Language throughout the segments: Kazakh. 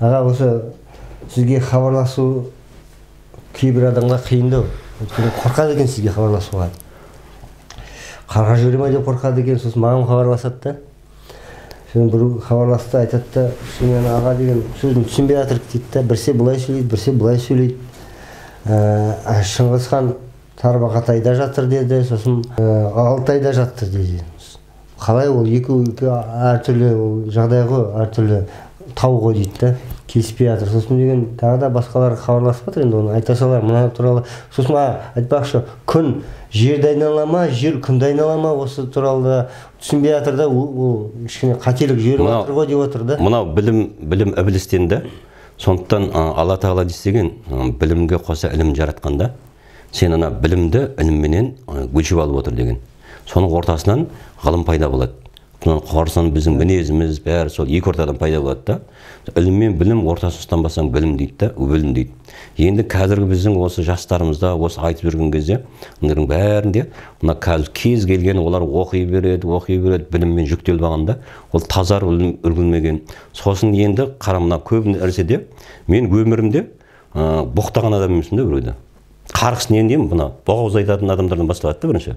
Аға осы сізге хабарласу кейбір адамға қиындау өйткені қорқады екен сізге хабарласуға қарға жібере ма деп қорқады екен сосын маған хабарласады да сосын бір хабарласты айтады да шынымен аға деген сөзін түсінбей жатырмық дейді да бірсе былай сөйлейді бірсе былай сөйлейді ә, шыңғыс хан тарбағатайда жатыр деді сосын ә, алтайда жатыр деді қалай ол екеуі әртүрлі ол жағдай ғой әртүрлі тау ғой дейді да келіспей жатыр. Сосын деген тағы да басқалар хабарласып жатыр енді оны айта салар мына туралы сосын а, айтпақшы күн жерді айнала ма жер күнді айнала ма осы туралы да түсінбей жатыр да ол кішкене қателік жіберіп жатыр ғой деп отыр да. мынау білім білім ібілістен да. Сондықтан алла тағала не істеген білімге қоса ілім жаратқанда сен ана білімді ілімменен өлшеп алып отыр деген. Соның ортасынан ғылым пайда болады. Қорасан біздің мінезіміз бәрі сол екі ортадан пайда болады да. Ілім мен білім ортасын ұстанбасаң білім дейді да өлім дейді. Енді қазіргі біздің осы жастарымызда осы айтып жүрген кезде мынаның бәрінде мына қазір кез келген олар оқи береді оқи береді біліммен жүктеліп алғанда ол тазарып үлгермеген сосын енді қара мына көп нәрседе мен өмірімде ә, боқтаған адам емеспін да біреуді. Қарғыс не деймін мына боғауыз айтатын адамдардан басталады да бірінші.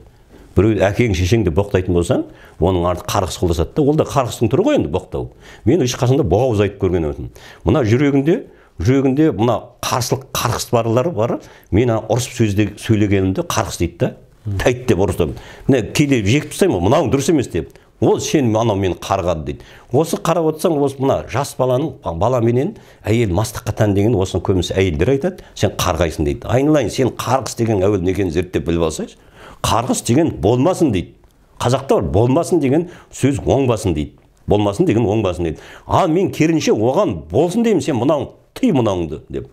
Біреу әкең шешеңді боқтайтын болсаң оның арты қарғыс қолдасады да. Ол да қарғыстың түрі ғой енді боқтау. Мен ешқашан да боғауыз айтып көрген емеспін. Мына жүрегінде жүрегінде мына қарсылық қарғыс барлары бар. Мен ана ұрысып сөзде сөйлегенімді қарғыс дейді да. Тәйт деп ұрысып міне кейде жекіп тастаймын ғой, мынауың дұрыс емес деп. Ол сен анау мені қарғады дейді. Осы қарап отырсаң осы мына жас баланың бала менен әйел мастыққа тән деген осыны көбінесе әйелдер айтады. Сен қарғайсың дейді. Айналайын сен қарғыс деген әуелі не екенін зерттеп біліп алсайшы. Қарғыс деген болмасын дейді. Қазақта бар болмасын деген сөз оңбасын дейді. Болмасын деген оңбасын дейді. Ал мен керісінше оған болсын деймін сен мынауың тый мынауыңды деп.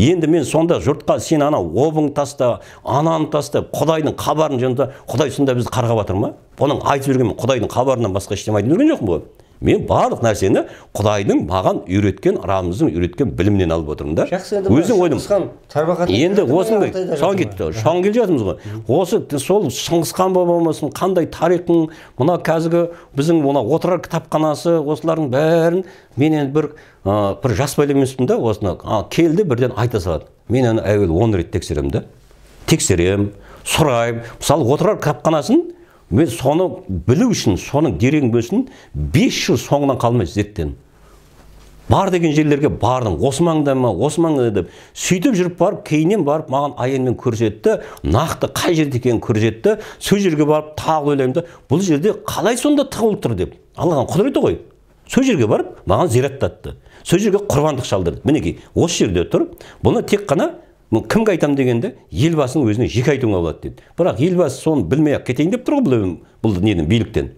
Енді мен сонда жұртқа сен ана обың таста ананы таста құдайдың хабарын жөнді құдай сонда бізді қарғап жатыр ма? Бұның айтып жүрген мен құдайдың хабарынан басқа ештеңе айтып жүрген жоқпын ғой. Мен барлық нәрсені құдайдың маған үйреткен раббымыздың үйреткен білімінен алып отырмын да. Жақсы енді өзің тарбағатай енді алтайда соған кетті соған келе жатырмыз ғой. Осы сол шыңғыс хан болмасын қандай тарихың мына қазіргі біздің мына отырар кітапханасы осылардың бәрін мен енді бір ә, бір жас бала емеспін да осыны. Келді бірден айта салады. Мен оны әуелі он рет тексеремін да. Тексеремін сұраймын мысалы отырар кітапханасын мен соны білу үшін соның дерегін бес жыл соңынан қалмай зерттедім. Бар деген жерлерге бардым. Осы маңда ма осы маңда деп сөйтіп жүріп барып кейіннен барып маған аянмен көрсетті. Нақты қай жерде екенін көрсетті. Сол жерге барып тағы ойлаймын да бұл жерде қалай сонда тығылып тұр деп. Алланың құдіреті ғой. Сол жерге барып маған зираттатты. Сол жерге құрбандық шалдырды. Мінекей осы жерде тұр бұны тек қана мен кімге айтамын дегенде елбасының өзіне жеке айтуыңа болады деді. Бірақ елбасы соны білмей ақ кетейін деп тұр ғой бұл бұл неден биліктен.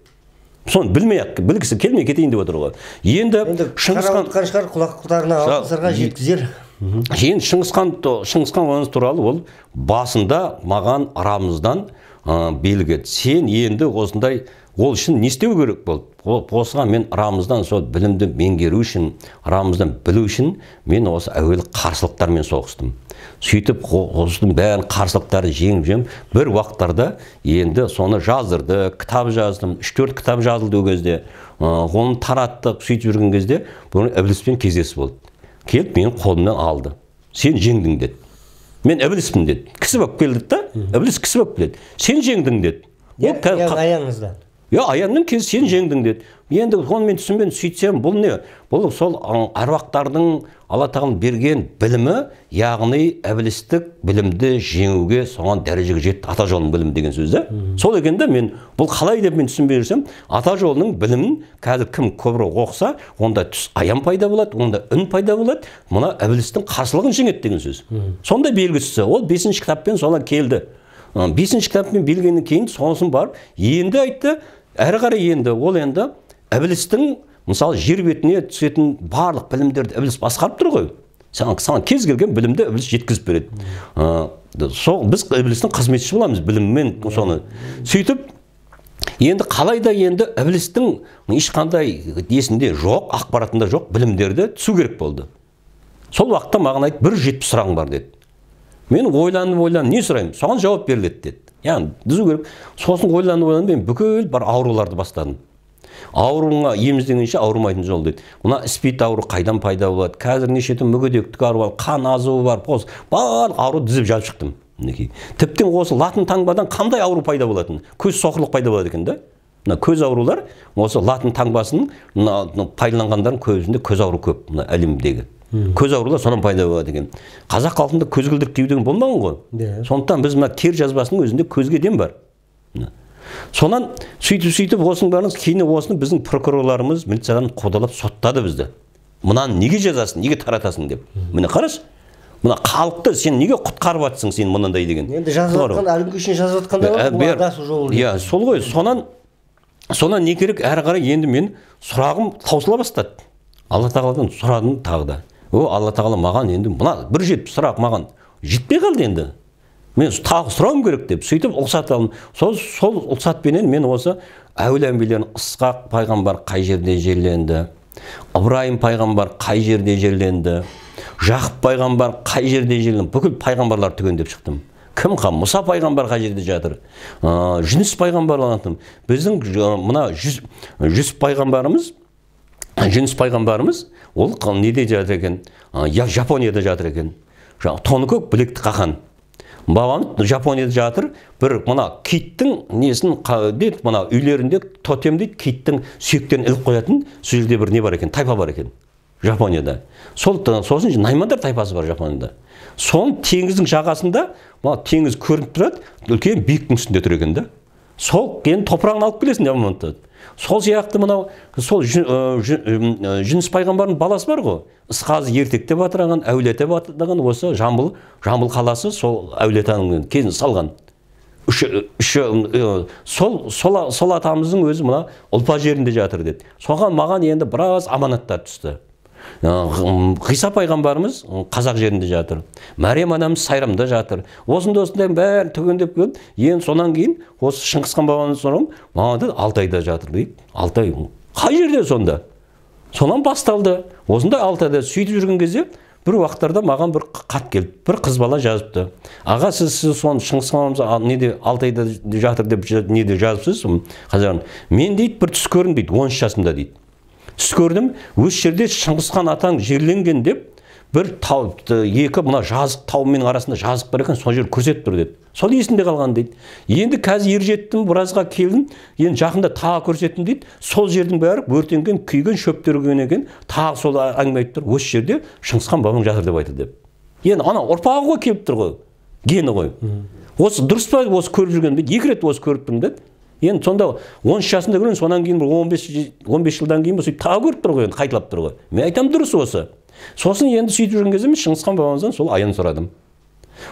Соны білмей ақ білгісі келмей кетейін деп отыр ғой. Енді енді шыңғыс қарап хан отқан шығар құлақтарына е- жеткізер. Енді шыңғыс хан шыңғыс хан онысы туралы ол басында маған арамыздан ә, белгі сен енді осындай ол үшін не істеу керек болды? Ол- осыған мен арамыздан сол білімді меңгеру үшін арамыздан білу үшін мен осы әуелі қарсылықтармен соғыстым. Сөйтіп осының бәрін қарсылықтарды жеңіп жеңіп бір уақыттарда енді соны жаздырды кітап жаздым үш төрт кітап жазылды ол кезде. Оны тараттық сөйтіп жүрген кезде бұны ібіліспен кездесіп болды. Келіп менің қолымнан алды. Сен жеңдің деді. Мен ібіліспін деді. Кісі болып келді да ібіліс кісі болып келеді. Сен жеңдің деді. Ол аяңызда. Иә аянның кез сен жеңдің деді. Енді оны мен түсінбедім сөйтсем бұл не? Бұл сол аруақтардың алла тағала берген білімі яғни ібілістік білімді жеңуге соған дәрежеге жетті ата жолының білімі деген сөз да? Сол екен да мен бұл қалай деп мен түсінбей жүрсем ата жолының білімін қазір кім көбірек оқыса онда түс аян пайда болады онда үн пайда болады мына ібілістің қарсылығын жеңеді деген сөз. Сондай белгісі ол бесінші кітаппен солай келді. Бесінші кітаппен белгеннен кейін сонысын барып енді айтты әрі қарай енді ол енді ібілістің мысалы жер бетіне түсетін барлық білімдерді ібіліс басқарып тұр ғой. Саған, саған кез келген білімді ібіліс жеткізіп береді. Сол біз ібілістің қызметшісі боламыз біліммен соны. Сөйтіп енді қалай да енді ібілістің ешқандай несінде жоқ ақпаратында жоқ білімдерді түсу керек болды. Сол уақытта маған айтты бір жетпіс сұрағың бар деді. Мен ойланып ойланып не сұраймын соған жауап беріледі деді яғни түзу керек сосын ойланып ойланып мен бүкіл бар ауруларды бастадым ауруыңа ем іздегенше ауырмайтын жол дейді мына спид ауру қайдан пайда болады қазір неше түрлі мүгедектік ауру бар қан азуы бар поз барлық ауру тізіп жазып шықтым мінекей тіптен осы латын таңбадан қандай ауру пайда болатын көз соқырлық пайда болады екен да мына көз аурулар осы латын таңбасын мына пайдаланғандардың көзінде көз ауру көп мына әлемдегі көз аурулар содан пайда болады екен. Қазақ халқында көзілдірік кию деген болмаған ғой. Иә. Сондықтан біз мына тер жазбасының өзінде көзге дем бар. Сонан сөйтіп сөйтіп осының бәрін кейін осыны біздің прокурорларымыз милициядан қудалап соттады бізді. Мынаны неге жазасың неге таратасың деп. Міне қарашы. Мына халықты сен неге құтқарып жатсың сен мынандай деген. Енді жазып жатқан әлі күнге шейін жазып жатқандар бар Ә, иә сол ғой. Сонан сонан не керек? Әрі қарай енді мен сұрағым таусыла бастады. Алла тағаладан сұрадым тағы да. О алла тағала маған енді мына бір жетіп сұрақ маған жетпей қалды енді. Мен тағы сұрауым керек деп сөйтіп ұлқсат алдым. Сол сол ұлқсатпенен мен осы әулие әмбиелердің ысқақ пайғамбар қай жерде жерленді ыбырайым пайғамбар қай жерде жерленді жақып пайғамбар қай жерде жерленді бүкіл пайғамбарлар түгендеп шықтым. Кім қан мұса пайғамбар қай жерде жатыр? Жүніс анықтым. біздің мына жүз, пайғамбарымыз жүніс пайғамбарымыз ол неде жатыр екен? Жапонияда жатыр екен. Жаңағы тоны көк білекті қақан. Бабам жапонияда жатыр бір мына киттің несін дейді мына үйлерінде тотем дейді киттің сүйектерін іліп қоятын сол жерде бір не бар екен? Тайпа бар екен жапонияда. Сол сосын наймандар тайпасы бар жапонияда. Сол теңіздің жағасында мына теңіз көрініп тұрады үлкен биіктің үстінде тұр екен да. Сол енді топырағын алып келесің сол сияқты мынау сол жүніс пайғамбардың баласы бар ғой. Ысқазы ертек деп атыраған әулие деп атаған осы жамбыл жамбыл қаласы сол әулиетаның кезін салған. Сол, сол, сол атамыздың өзі мына ұлпа жерінде жатыр деді. Соған маған енді біраз аманаттар түсті. Ғиса пайғамбарымыз қазақ жерінде жатыр. Мәриям анамыз сайрамда жатыр. Осындай осындай бәрін түгендеп келіп енді сонан кейін осы шыңғысхан бабамыздан маған деді алтайда жатыр дейді. Алтай қай жерде сонда? Сонан басталды. Осындай алтайда сөйтіп жүрген кезде бір уақыттарда маған бір хат келді. Бір қыз бала жазыпты. Аға сіз, сіз соны шыңғысхан бабамыз а, неде алтайда жатыр деп неде жазыпсыз? Қазақ мен дейді бір түс көрдім дейді он үш жасымда дейді. Түс көрдім. Осы жерде шыңғысхан атаң жерленген деп бір тау екі мына жазық таумен арасында жазық бар екен сол жер көрсетіп тұр деді. Сол есімде қалған дейді. Енді қазір ер жеттім біразға келдім енді жақында тағы көрсеттім дейді. Сол жердің бәрі өртенген күйген шөптер екен. Тағы сол әңгіме айтып тұр. Осы жерде шыңғысхан бабаң жатыр деп айтты деп. Енді ана ұрпағы ғой келіп тұр ғой гені ғой. Осы дұрыс па? Осы көріп жүрген екі рет осы көріп тұрмын деді. Енді сонда он үш жасында көрген сонан кейін бір он бес он бес жылдан кейін сөйтіп тағы көріп тұр ғой енді қайталап тұр ғой. Мен айтамын дұрыс осы. Сосын енді сөйтіп жүрген кезде мен шыңғысхан бабамыздан сол аян сұрадым.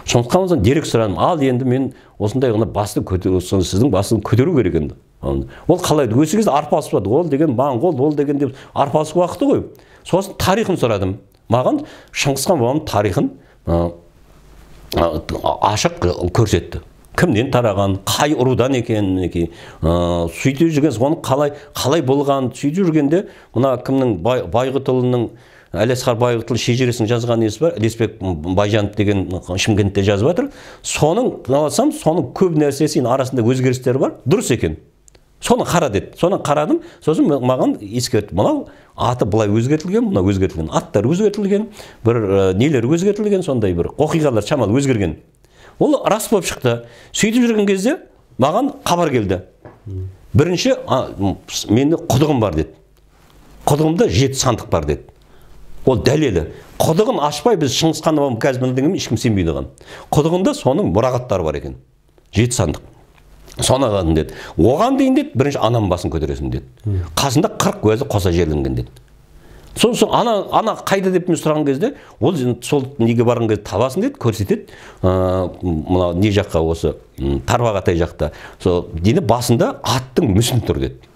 Шыңғысхан дерек сұрадым. Ал енді мен осындай ғана басты сіздің басын көтеру керек енді. Ол қалай осы кезде арпалысып ол деген моңғол ол деген деп арпалысу уақыты ғой. Сосын тарихын сұрадым. Маған шыңғысхан бабамның тарихын ашық көрсетті. Кімнен тараған қай ұрудан екенін мінекей. Ә, сөйтіп жүрген соны қалай қалай болған сөйтіп жүргенде мына кімнің бай, байғұтұлының әлиасқар байғұтұлы шежіресін жазған несі бар? Ілесбек байжанов деген шымкентте жазып жатыр. Соның алсам соның көп нәрсесі енді арасында өзгерістер бар. Дұрыс екен. Соны қара деді. Соны қарадым. Сосын ма- маған ескертті мынау аты былай өзгертілген мынау өзгертілген. Аттар өзгертілген бір ә, нелер өзгертілген сондай бір оқиғалар шамалы өзгерген. Ол рас болып шықты. Сөйтіп жүрген кезде маған хабар келді. Бірінші а, м, с- менде құдығым бар деді. Құдығымда жеті сандық бар деді. Ол дәлелі құдығын ашпай біз шыңғысхан бабам қазір білдіңіз ешкім сенбейді оған құдығында соның мұрағаттары бар екен жеті сандық соны алатын деді. Оған дейін деді. Бірінші анамның басын көтересің деді. Қасында қырық куәзі қоса жерленген деді. Сосын ана ана қайда деп мен сұраған кезде ол сол неге барған кезде табасың деді көрсетеді. Мына не жаққа осы тарбағатай жақта. Сол дейді басында аттың мүсіні тұр деді.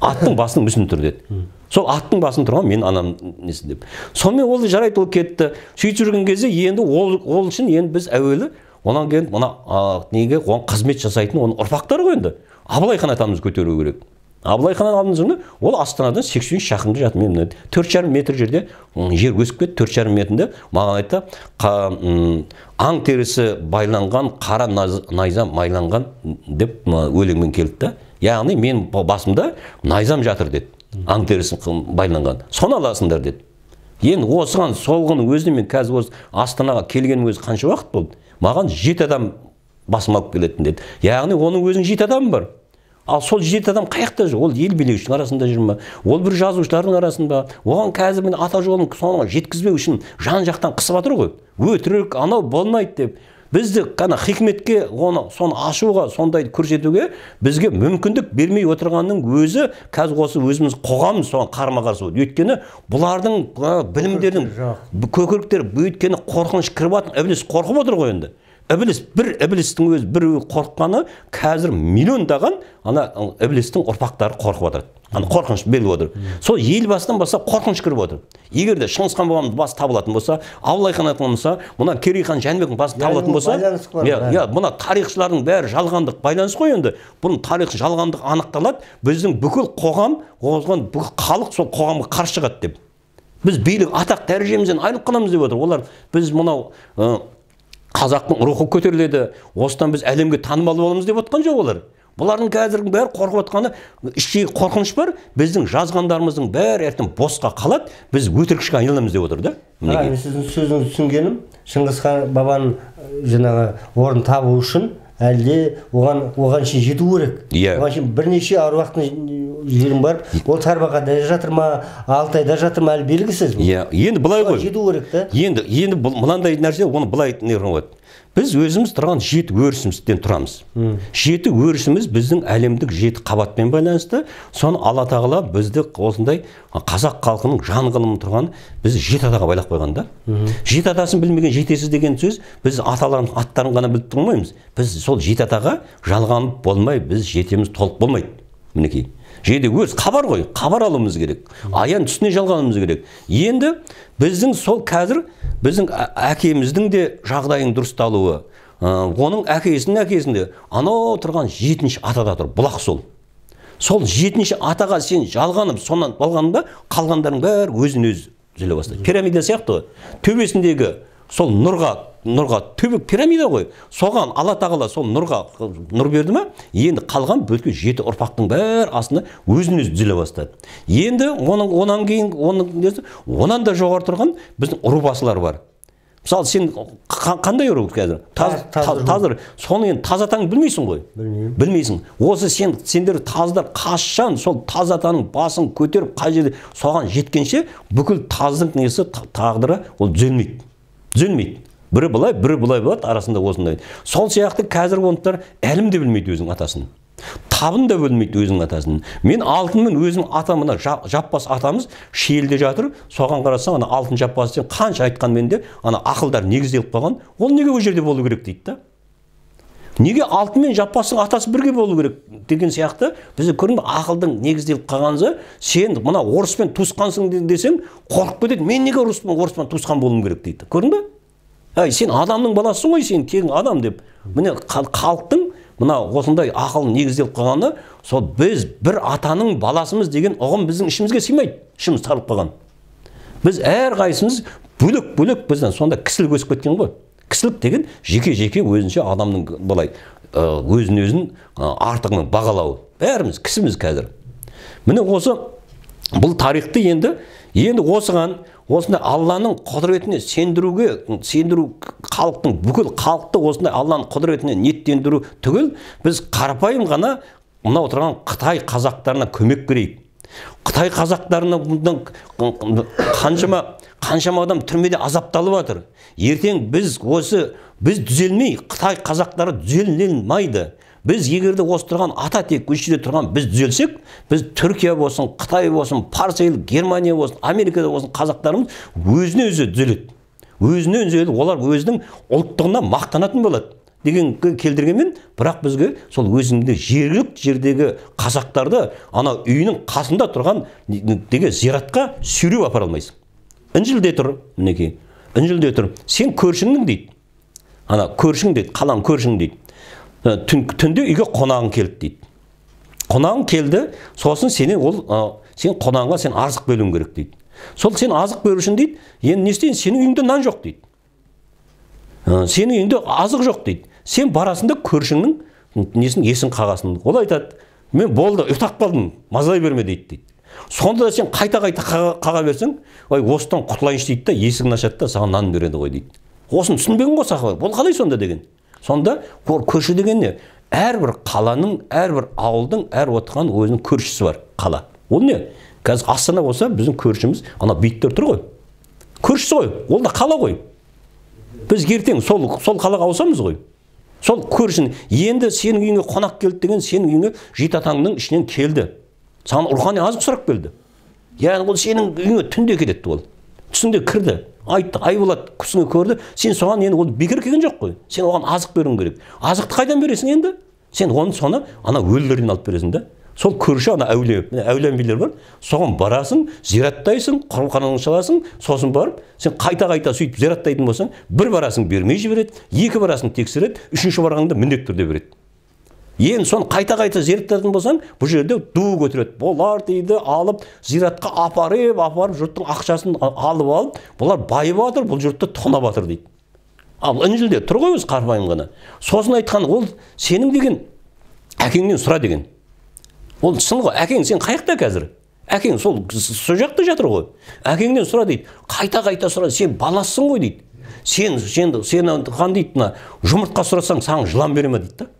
Аттың басының мүсіні тұр деді. Сол аттың басында тұрған менің анам несі деп. Сонымен ол жарайды ол кетті. Сөйтіп жүрген кезде енді ол, ол үшін енді біз әуелі онан кейін мына неге оған қызмет жасайтын оның ұрпақтары ғой енді. Абылай хан атамызды көтеру керек. Абылай хан ағамыздың жыры ол астанадан сексен үш шақырымда жатыр. Мен төрт жарым метр жерде жер өсіп кетті төрт жарым метрінде. Маған айтты аң терісі байланған қара найза майланған деп өлеңмен келді да. Яғни мен басымда найзам жатыр деді. Аң терісі байланған. Соны аласыңдар деді. Енді осыған солғының өзіне мен қазір осы астанаға келгенім өзі қанша уақыт болды. Маған жеті адам басым алып келетін деді. Яғни оның өзінің жеті адамы бар. Ал сол жеті адам қай жақта жүр? Ол ел билеушінің арасында жүр ма? Ол бір жазушылардың арасында? Оған қазір міне ата жолын соған жеткізбеу үшін жан жақтан қысып жатыр ғой. Өтірік анау болмайды деп. Бізді қана хикметке оны соны ашуға сондайды көрсетуге бізге мүмкіндік бермей отырғанның өзі қазір осы өзіміз қоғам соған қарама қарсы болды өйткені бұлардың ә, білімдердің жоқ. б- көкіректер өйткені қорқыныш кіріп жатыр. Ібіліс қорқып отыр ғой енді. Ібіліс бір ібілістің өзі бір қорыққаны қазір миллиондаған ана ібілістің ұрпақтары қорқып жатыр ана қорқыныш беріліп отыр. Сол ел басынан бастап қорқыныш кіріп отыр. Егер де шыңғысхан бабамыз басы табылатын болса абылай хан айтқан болса мына керей хан жәнібектің басы табылатын болса иә иә мына тарихшылардың бәрі жалғандық байланыс қой енді. Бұның тарих жалғандық анықталады. Біздің бүкіл қоғам оған бүкіл халық сол қоғамға қарсы шығады деп. Біз билік атақ дәрежемізден айырылып қаламыз деп отыр. Олар біз мынау қазақтың рухы көтеріледі. Осыдан біз әлемге танымал боламыз деп отқан жоқ олар. Бұлардың қазіргі бәрі қорқып отқаны іштегі қорқыныш бар. Біздің жазғандарымыздың бәрі ертең босқа қалады. Біз өтірікшіге айналамыз деп отыр да. Сіздің сөзіңізді түсінгенім шыңғысхан бабаның ә, жаңағы орнын табу үшін әлде оған оған шейін жету керек? Иә. оған шейін бірнеше аруақтың жерін барып ол тарбағада жатыр ма алтайда жатыр ма әлі белгісіз иә енді былай ғой. жету керек та. Енді енді бұл мынандай нәрсе оны былай не болады біз өзіміз тұрған жеті өрісімізден тұрамыз. Жеті өрісіміз біздің әлемдік жеті қабатпен байланысты. Соны алла тағала бізді осындай қазақ халқының жан ғылымы тұрған бізді жеті атаға байлап қойған да. Жеті атасын білмеген жетесіз деген сөз біз аталардың аттарын ғана біліп тұрмаймыз. Біз сол жеті атаға жалғанып болмай біз жетеміз толық болмайды мінекей. Жеті өріс хабар ғой хабар алуымыз керек аян түсіне жалғануымыз керек. Енді біздің сол қазір біздің әкеміздің де жағдайының дұрысталуы ә, оның әкесінің әкесінде анау тұрған жетінші атада тұр бұлақ сол. Сол жетінші атаға сен жалғанып сонан болғанда қалғандарың бәрі өзін өзі түзеле бастайды. Пирамида сияқты ғой. Төбесіндегі сол нұрға нұрға төбе пирамида ғой. Соған алла тағала сол нұрға нұр берді ма енді қалған бөтке жеті ұрпақтың бәрі астында өзін өзі түзеле бастады. Енді оның онан кейін оның несі, онан да жоғары тұрған біздің ру басылар бар. Мысалы сен қа- қандай ру қазір? Таз, Таз- тазыр соны енді таз атаңды білмейсің ғой. Білмеймін. білмейсің. Осы сен сендер таздар қашан сол таз атаның басын көтеріп қай жерде? Соған жеткенше бүкіл таздың несі та- тағдыры ол түзелмейді. Түзелмейді. Бірі былай бірі былай болады арасында осындай. Сол сияқты қазір онықтар әлім де білмейді өзінің атасын. Табын да білмейді өзінің атасын. Мен алтынмен өзім атам мына жа- жаппас атамыз шиелде жатыр. Соған қарасаң ана алтын жаппас қанша айтқанмен де ана ақылдар негізделіп қалған. Ол неге ол жерде болу керек дейді да? Неге алтын мен жаппастың атасы бірге болу керек деген сияқты? Бізде көрдің бе ақылдың негізделіп қалғаны сен мына орыспен туысқансың де- десең қорқып кетеді. Мен неге орыспен орыспен туысқан болуым керек дейді? Көрдің бе? Әй сен адамның баласысың ғой сен тегін адам деп. Міне хал- халықтың мына осындай ақыл негізделіп қалғаны сол біз бір атаның баласымыз деген ұғым біздің ішімізге сыймайды ішіміз тарылып қалған. Біз әрқайсымыз бөлек бөлек бізден сонда кісілік өсіп кеткен ғой. Кісілік деген жеке жеке өзінше адамның былай өзін өзін ы, артығымен бағалауы. Бәріміз кісіміз қазір. Міне осы бұл тарихты енді енді осыған осындай алланың құдіретіне сендіруге сендіру халықтың бүкіл халықты осындай алланың құдіретіне ниеттендіру түгіл біз қарапайым ғана мынау отырған қытай қазақтарына көмек берейік. Қытай қазақтарына қаншама қаншама адам түрмеде азапталып жатыр. Ертең біз осы біз түзелмей қытай қазақтары түзеле алмайды біз егер де осы тұрған ата тек жерде тұрған біз түзелсек біз түркия болсын қытай болсын парсы елі германия болсын америкада болсын қазақтарымыз өзіне өзі түзеледі. Өзіне өзі олар өзінің ұлттығына мақтанатын болады деген келтіргенмен бірақ бізге сол өзіңде жергілікті жердегі қазақтарды ана үйінің қасында тұрған деген зиратқа сүйреп апара алмайсың. Інжілде тұр мінекей. Інжілде тұр. Сен көршіңнің дейді. Ана көршің дейді қалаң көршің дейді. Түн, түнде үйге қонағың келді дейді. Қонағың келді сосын сенен ол сен қонағыңа сен азық беруің керек дейді. Сол сен азық беру үшін дейді енді не істейін сенің үйіңде нан жоқ дейді. Ә, сенің үйіңде азық жоқ дейді. Сен барасың да көршіңнің несін есін қағасың. Ол айтады мен болды ұйықтап қалдым мазалай берме дейді дейді. Сонда да сен қайта қайта қаға, қаға берсең ой осыдан құтылайыншы дейді да есігін ашады да саған нан береді ғой дейді. Осыны түсінбеген ғой сахаба ол қалай сонда деген? Сонда көрші деген не? Әрбір қаланың әрбір ауылдың әр отырған өзінің көршісі бар қала. Ол не? Қазір астана болса біздің көршіміз ана бейіттер тұр ғой. Көршісі ғой ол да қала ғой. Біз ертең сол сол қалаға ауысамыз ғой. Сол көршін енді сенің үйіңе қонақ келді деген сенің үйіңе жеті атаңның ішінен келді. Саған рухани азық сұрап келді. Яғни ол сенің үйіңе түнде келеді ол. Түсіңде кірді айтты айболат күсіңе көрді. Сен соған енді ол бекер келген жоқ қой. Сен оған азық беруің керек. Азықты қайдан бересің енді? Сен оны соны ана өлілерден алып бересің да. Сол көрші ана әулие міне әулие әмбиелер бар. Соған барасың зираттайсың құрбаныңды шаласың сосын барып сен қайта қайта сөйтіп зираттайтын болсаң бір барасың бермей жібереді екі барасың тексереді үшінші барғанда міндетті түрде береді. Енді соны қайта қайта зияттайтын болсаң бұл жерде ду көтереді болар дейді алып зиратқа апарып апарып жұрттың ақшасын алып алып бұлар байып жатыр бұл жұртты тонап жатыр дейді ал інжілде тұр ғой өзі қарапайым ғана сосын айтқан ол сенің деген әкеңнен сұра деген ол шын ғой әкең сен қаяқта қазір әкең сол сол жақта жатыр ғой әкеңнен сұра дейді қайта қайта сұра сен баласысың ғой дейді сен сен сен дейді мына жұмыртқа сұрасаң саған жылан бере ме дейді да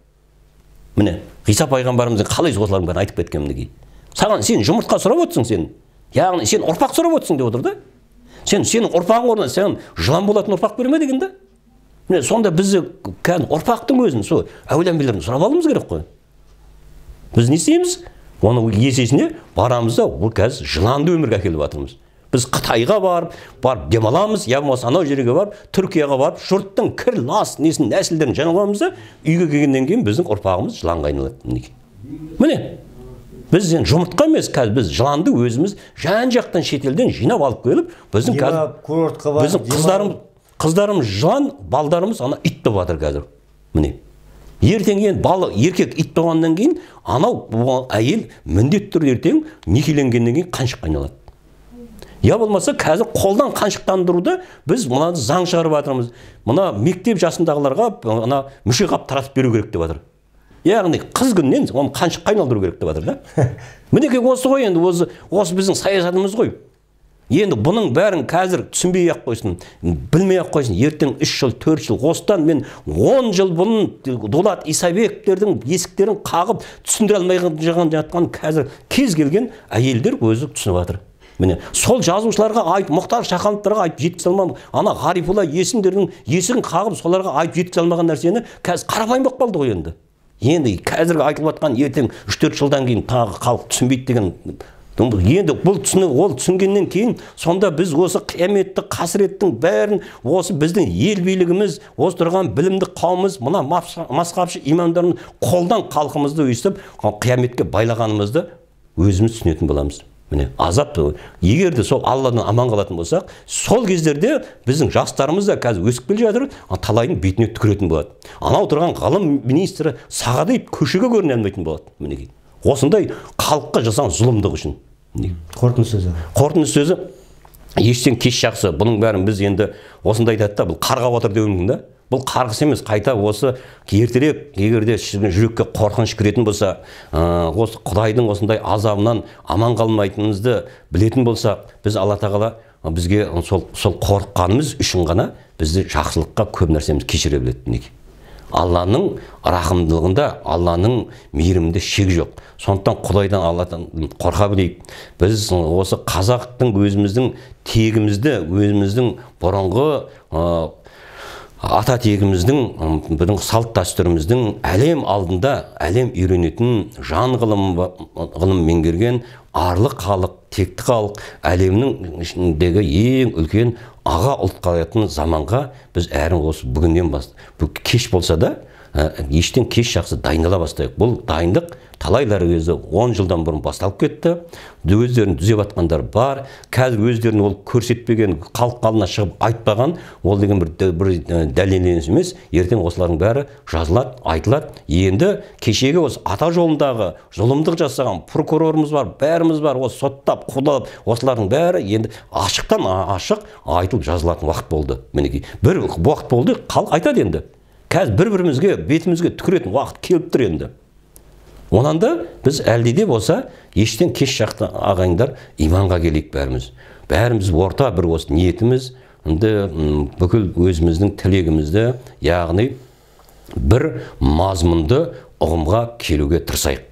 міне ғиса пайғамбарымыздың қалай осылардың бәрін айтып кеткен мінекей саған сен жұмыртқа сұрап отырсың сен. Яғни сен ұрпақ сұрап отырсың деп отыр да. Сен сенің ұрпағың орнына саған жылан болатын ұрпақ берме деген да. Міне сонда біз кәдімгі ұрпақтың өзін сол әулие сұрап алуымыз керек қой. Біз не істейміз? Оның есесіне барамыз да ол қазір жыланды өмірге әкеліп жатырмыз біз қытайға барып барып демаламыз. Я болмаса анау жерге барып түркияға барып жұрттың кір лас несін нәсілдерін жинап аламыз да үйге келгеннен кейін біздің ұрпағымыз жыланға айналады мінекей. Міне біз енді жұмыртқа емес қазір біз жыланды өзіміз жан жақтан шетелден жинап алып келіп біздің қазір курортқа барып біздің қыздарымыз қыздарымыз жылан балдарымыз ана ит болып жатыр қазір. Міне ертең енді бала еркек ит болғаннан кейін анау әйел міндетті түрде ертең некеленгеннен кейін қаншыққа айналады? Я болмаса қазір қолдан қаншықтандыруды біз мына заң шығарып жатырмыз. Мына мектеп жасындағыларға ана мүше қап таратып беру керек деп жатыр. Яғни қыз күнінен оны қаншыққа айналдыру керек деп жатыр да. Мінекей осы ғой енді осы осы біздің саясатымыз ғой. Енді бұның бәрін қазір түсінбей ақ қойсын білмей ақ қойсын. Ертең үш жыл төрт жыл осыдан мен он жыл бұрын дулат исабековтердің есіктерін қағып түсіндіре алмай жатқан қазір кез келген әйелдер өзі түсініп жатыр. Міне сол жазушыларға айтып мұхтар шахановтарға айтып жеткізе алмадым. Ана ғарифолла есімдердің есігін қағып соларға айтып жеткізе алмаған нәрсені қазір қарапайым болып қалды ғой енді. Енді қазіргі айтылып жатқан ертең үш төрт жылдан кейін тағы халық түсінбейді деген енді бұл түсіні ол түсінгеннен кейін сонда біз осы қияметті қасіреттің бәрін осы біздің ел билігіміз осы тұрған білімді қауымымыз мына масқапшы имамдардың қолдан халқымызды өйстіп қияметке байлағанымызды өзіміз түсінетін боламыз. Міне азап егер де сол алладан аман қалатын болсақ сол кездерде біздің жастарымыз да қазір өсіп келе жатыр талайдың бетіне түкіретін болады. Анау тұрған ғылым министрі сағадиев көшеге көріне алмайтын болады мінекей осындай халыққа жасаған зұлымдық үшін. Қорытынды сөзі қорытынды сөзі ештен кеш жақсы. Бұның бәрін біз енді осындай айтады да бұл қарғап отыр деуі мүмкін да. Бұл қарғыс емес қайта осы ертерек егер де жүрекке қорқыныш кіретін болса осы құдайдың осындай азабынан аман қалмайтынымызды білетін болсақ біз алла тағала бізге сол сол қорыққанымыз үшін ғана бізді жақсылыққа көп нәрсеміз кешіре біледі мінекей. Алланың рақымдылығында алланың мейірімінде шек жоқ. Сондықтан құдайдан алладан қорқа білейік. Біз осы қазақтың өзіміздің тегімізді өзіміздің бұрынғы ата тегіміздің біздің салт дәстүріміздің әлем алдында әлем үйренетін жан ғылым, ғылым меңгерген арлы халық текті халық әлемнің ішіндегі ең үлкен аға ұлт қалатын заманға біз әрі осы бүгіннен бастап кеш болса да ештен кеш жақсы дайындала бастайық. Бұл дайындық талайлар кезі 10 жылдан бұрын басталып кетті. Өздерін түзеп жатқандар бар. Қазір өздерін ол көрсетпеген халық алдына шығып айтпаған ол деген бір, бір дәлелденіс емес. Ертең осылардың бәрі жазылады айтылады. Енді кешегі осы ата жолындағы зұлымдық жасаған прокурорымыз бар бәріміз бар. Осы соттап қудалап осылардың бәрі енді ашықтан ашық айтылып жазылатын уақыт болды. Мінекей бір уақыт болды халық айтады енді. Қазір бір бірімізге бетімізге түкіретін уақыт келіп тұр енді. Онан да біз әлде де болса ештен кеш жақты ағайындар иманға келейік бәріміз. Бәріміз орта бір осы ниетіміз бүкіл өзіміздің тілегімізді яғни бір мазмұнды ұғымға келуге тырысайық.